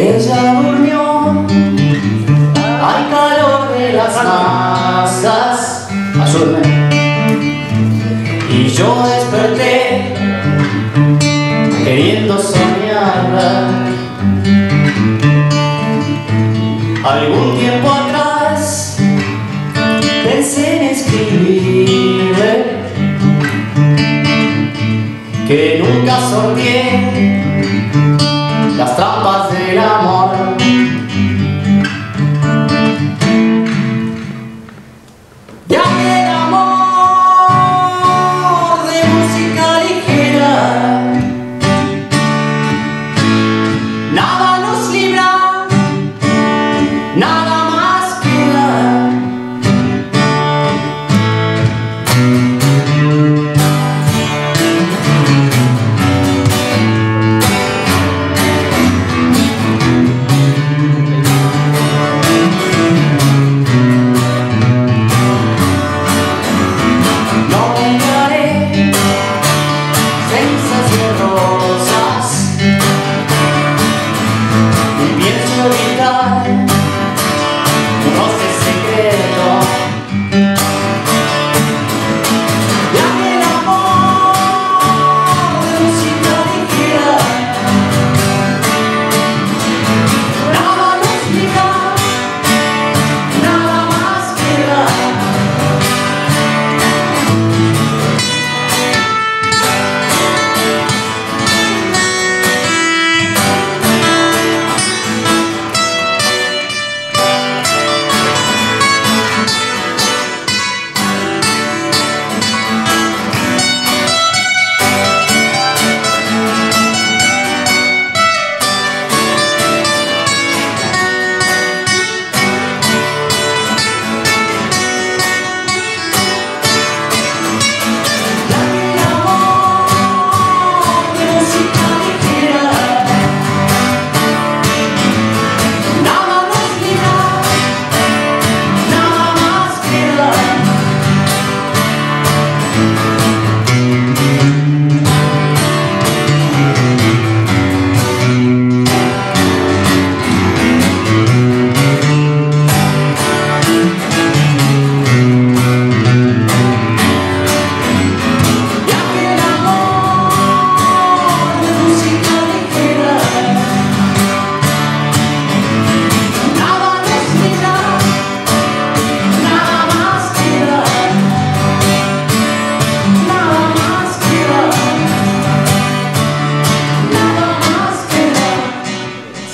Ella durmió al calor de las masas azul y yo desperté queriendo soñarla. Algún tiempo en escribir que nunca sorteé las trampas del amor.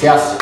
se